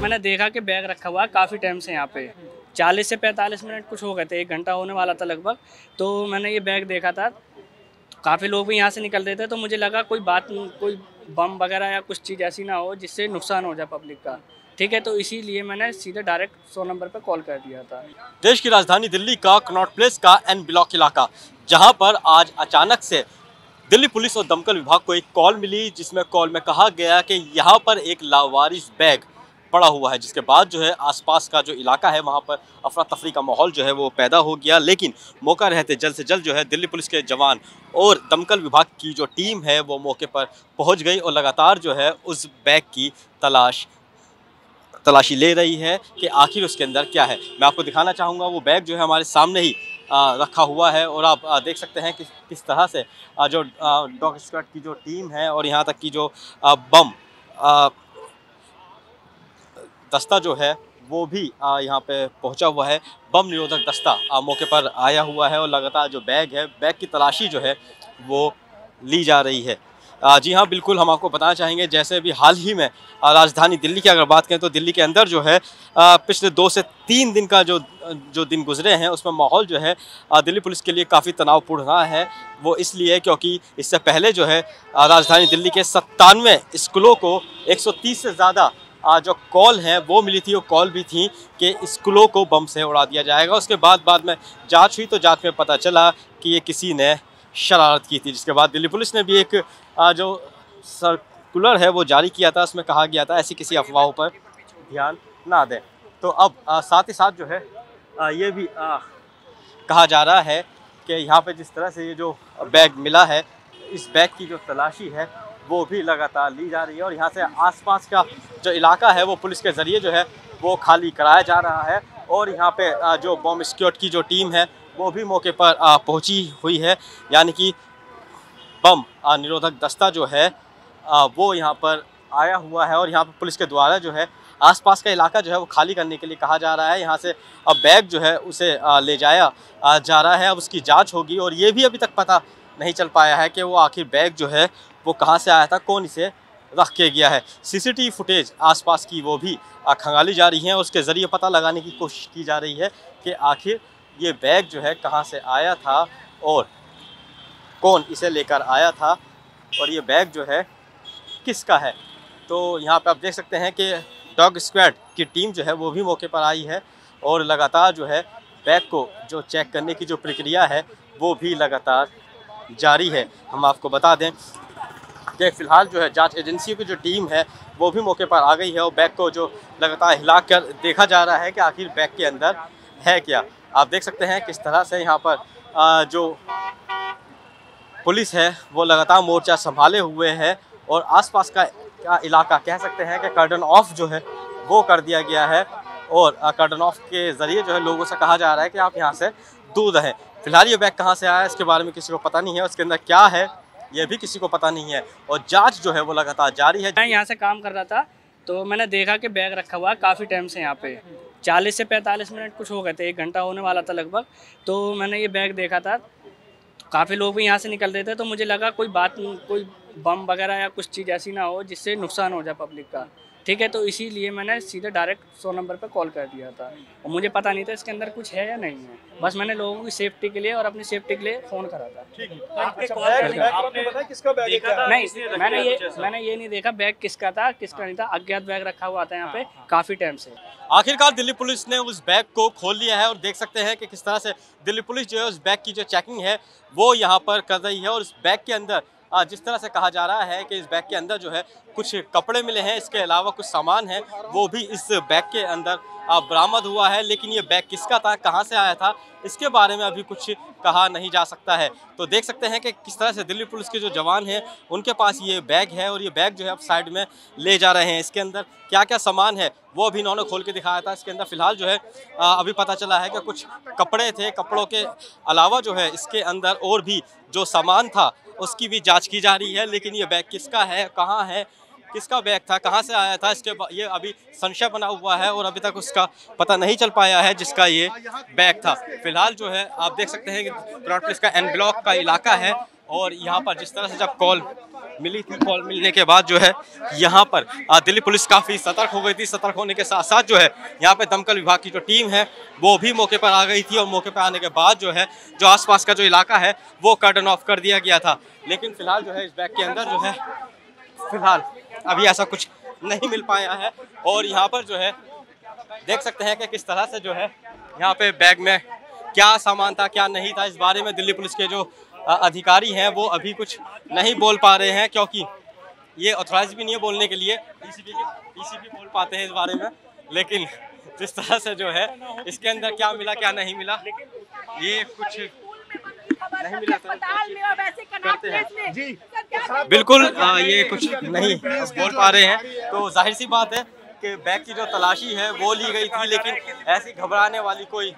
देखा कि बैग रखा हुआ है, काफ़ी टाइम से यहाँ पे। चालीस से पैंतालीस मिनट कुछ हो गए थे, एक घंटा होने वाला था लगभग। तो मैंने ये बैग देखा था। काफ़ी लोग भी यहाँ से निकल रहे थे तो मुझे लगा कोई बात कोई बम वगैरह या कुछ चीज़ ऐसी ना हो जिससे नुकसान हो जाए पब्लिक का। ठीक है तो इसीलिए मैंने सीधे डायरेक्ट सौ नंबर पर कॉल कर दिया था। देश की राजधानी दिल्ली का कनॉट प्लेस का एन ब्लॉक इलाका, जहाँ पर आज अचानक से दिल्ली पुलिस और दमकल विभाग को एक कॉल मिली, जिसमें कॉल में कहा गया कि यहाँ पर एक लावारिस बैग पड़ा हुआ है जिसके बाद जो है आसपास का जो इलाका है वहाँ पर अफरा तफरी का माहौल जो है वो पैदा हो गया। लेकिन मौका रहते जल्द से जल्द जो है दिल्ली पुलिस के जवान और दमकल विभाग की जो टीम है वो मौके पर पहुँच गई और लगातार जो है उस बैग की तलाश तलाशी ले रही है कि आखिर उसके अंदर क्या है। मैं आपको दिखाना चाहूँगा वो बैग जो है हमारे सामने ही आ, रखा हुआ है और आप आ, देख सकते हैं कि किस तरह से आ, जो डॉग स्क्वाड की जो टीम है और यहाँ तक की जो बम दस्ता जो है, वो भी यहाँ पे पहुँचा हुआ है। बम निरोधक दस्ता मौके पर आया हुआ है और लगातार जो बैग है, बैग की तलाशी जो है, वो ली जा रही है। जी हाँ बिल्कुल हम आपको बताना चाहेंगे, जैसे अभी हाल ही में राजधानी दिल्ली की अगर बात करें तो दिल्ली के अंदर जो है पिछले दो से तीन दिन का जो जो दिन गुजरे हैं, उसमें माहौल जो है दिल्ली पुलिस के लिए काफ़ी तनावपूर्ण रहा है। वो इसलिए क्योंकि इससे पहले जो है राजधानी दिल्ली के सत्तानवे स्कूलों को 130 से ज़्यादा जो कॉल है, वो मिली थी, वो कॉल भी थी कि स्कूलों को बम से उड़ा दिया जाएगा। उसके बाद बाद में जाँच हुई तो जाँच में पता चला कि ये किसी ने शरारत की थी, जिसके बाद दिल्ली पुलिस ने भी एक जो सर्कुलर है, वो जारी किया था। उसमें कहा गया था, ऐसी किसी अफवाहों पर ध्यान ना दें। तो अब साथ ही साथ जो है ये भी कहा जा रहा है कि यहाँ पे जिस तरह से ये जो बैग मिला है, इस बैग की जो तलाशी है वो भी लगातार ली जा रही है और यहाँ से आसपास का जो इलाका है वो पुलिस के ज़रिए जो है वो खाली कराया जा रहा है और यहाँ पे जो बॉम्ब स्क्योट की जो टीम है वो भी मौके पर पहुँची हुई है। यानी कि बम निरोधक दस्ता जो है वो यहाँ पर आया हुआ है और यहाँ पर पुलिस के द्वारा जो है आसपास का इलाका जो है वो खाली करने के लिए कहा जा रहा है। यहाँ से अब बैग जो है उसे ले जाया जा रहा है। अब उसकी जाँच होगी और ये भी अभी तक पता नहीं चल पाया है कि वो आखिर बैग जो है वो कहाँ से आया था, कौन इसे रख के गया है। सीसीटीवी फुटेज आसपास की वो भी खंगाली जा रही हैं उसके ज़रिए पता लगाने की कोशिश की जा रही है कि आखिर ये बैग जो है कहाँ से आया था और कौन इसे लेकर आया था और ये बैग जो है किसका है। तो यहाँ पे आप देख सकते हैं कि डॉग स्क्वाड की टीम जो है वो भी मौके पर आई है और लगातार जो है बैग को जो चेक करने की जो प्रक्रिया है वो भी लगातार जारी है। हम आपको बता दें कि फ़िलहाल जो है जाँच एजेंसियों की जो टीम है, वो भी मौके पर आ गई है और बैग को जो लगातार हिला कर देखा जा रहा है कि आखिर बैग के अंदर है क्या। आप देख सकते हैं किस तरह से यहाँ पर जो पुलिस है, वो लगातार मोर्चा संभाले हुए है और आसपास का का इलाका कह सकते हैं कि कर्डन ऑफ़ जो है, वो कर दिया गया है और कर्डन ऑफ़ के ज़रिए जो है लोगों से कहा जा रहा है कि आप यहाँ से दूर रहें। फ़िलहाल ये बैग कहाँ से आया है, इसके बारे में किसी को पता नहीं है, उसके अंदर क्या है ये भी किसी को पता नहीं है। और जाँच जो है वो लगातार जारी है। मैं यहाँ से काम कर रहा था तो मैंने देखा कि बैग रखा हुआ है काफ़ी टाइम से यहाँ पे। चालीस से पैंतालीस मिनट कुछ हो गए थे, एक घंटा होने वाला था लगभग। तो मैंने ये बैग देखा था। काफ़ी लोग भी यहाँ से निकल रहे थे तो मुझे लगा कोई बात, कोई बम वगैरह या कुछ चीज़ ऐसी ना हो जिससे नुकसान हो जाए पब्लिक का। ठीक है तो इसीलिए मैंने सीधे डायरेक्ट सौ नंबर पर कॉल कर दिया था। और मुझे पता नहीं था इसके अंदर कुछ है या नहीं है। बस मैंने लोगों की सेफ्टी के लिए और अपनी सेफ्टी के लिए फ़ोन करा था। नहीं मैंने ये मैंने ये नहीं देखा बैग किसका था किसका नहीं था। अज्ञात बैग रखा हुआ था यहाँ पे काफ़ी टाइम से। आखिरकार दिल्ली पुलिस ने उस बैग को खोल लिया है और देख सकते हैं कि किस तरह से दिल्ली पुलिस जो है उस बैग की जो चेकिंग है वो यहाँ पर कर रही है और उस बैग के अंदर जिस तरह से कहा जा रहा है कि इस बैग के अंदर जो है कुछ कपड़े मिले हैं, इसके अलावा कुछ सामान है, वो भी इस बैग के अंदर बरामद हुआ है। लेकिन ये बैग किसका था, कहाँ से आया था, इसके बारे में अभी कुछ कहा नहीं जा सकता है। तो देख सकते हैं कि किस तरह से दिल्ली पुलिस के जो जवान हैं, उनके पास ये बैग है और ये बैग जो है अब साइड में ले जा रहे हैं। इसके अंदर क्या क्या सामान है, वो अभी इन्होंने खोल के दिखाया था। इसके अंदर फ़िलहाल जो है अभी पता चला है कि कुछ कपड़े थे, कपड़ों के अलावा जो है इसके अंदर और भी जो सामान था उसकी भी जाँच की जा रही है, लेकिन ये बैग किसका है, कहाँ है, किसका बैग था, कहाँ से आया था, इसके ये अभी संशय बना हुआ है और अभी तक उसका पता नहीं चल पाया है जिसका ये बैग था। फ़िलहाल जो है, आप देख सकते हैं कि पुलिस का एन ब्लॉक का इलाका है और यहाँ पर जिस तरह से जब कॉल मिली थी, कॉल मिलने के बाद जो है यहाँ पर दिल्ली पुलिस काफ़ी सतर्क हो गई थी। सतर्क होने के साथ साथ जो है यहाँ पे दमकल विभाग की जो टीम है, वो भी मौके पर आ गई थी और मौके पर आने के बाद जो है, जो आसपास का जो इलाका है, वो कर्डन ऑफ़ कर दिया गया था। लेकिन फ़िलहाल जो है, इस बैग के अंदर जो है, फ़िलहाल अभी ऐसा कुछ नहीं मिल पाया है। और यहाँ पर जो है, देख सकते हैं कि किस तरह से जो है, यहाँ पे बैग में क्या सामान था, क्या नहीं था, इस बारे में दिल्ली पुलिस के जो अधिकारी हैं वो अभी कुछ नहीं बोल पा रहे हैं क्योंकि ये ऑथराइज भी नहीं है बोलने के लिए। डीसीपी डीसीपी बोल पाते हैं इस बारे में लेकिन जिस तरह से जो है इसके अंदर क्या मिला क्या नहीं मिला ये कुछ नहीं मिला तो करते हैं। जी बिल्कुल ये कुछ नहीं बोल पा रहे हैं। तो ज़ाहिर सी बात है कि बैग की जो तलाशी है वो ली गई थी लेकिन ऐसी घबराने वाली कोई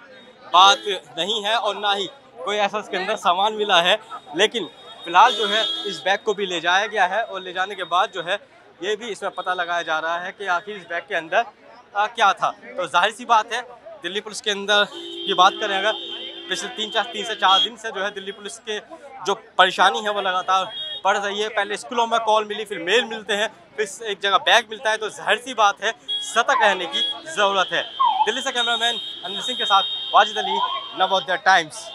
बात नहीं है और ना ही कोई ऐसा इसके अंदर सामान मिला है। लेकिन फ़िलहाल जो है इस बैग को भी ले जाया गया है और ले जाने के बाद जो है ये भी इसमें पता लगाया जा रहा है कि आखिर इस बैग के अंदर आ, क्या था। तो ज़ाहिर सी बात है दिल्ली पुलिस के अंदर की बात करें अगर पिछले तीन चार तीन से चार दिन से जो है दिल्ली पुलिस के जो परेशानी है वो लगातार बढ़ रही है। पहले स्कूलों में कॉल मिली फिर मेल मिलते हैं फिर एक जगह बैग मिलता है। तो ज़ाहिर सी बात है सतर्क रहने की ज़रूरत है। दिल्ली से कैमरामैन अनिल सिंह के साथ वाजिद अली नवोदय टाइम्स।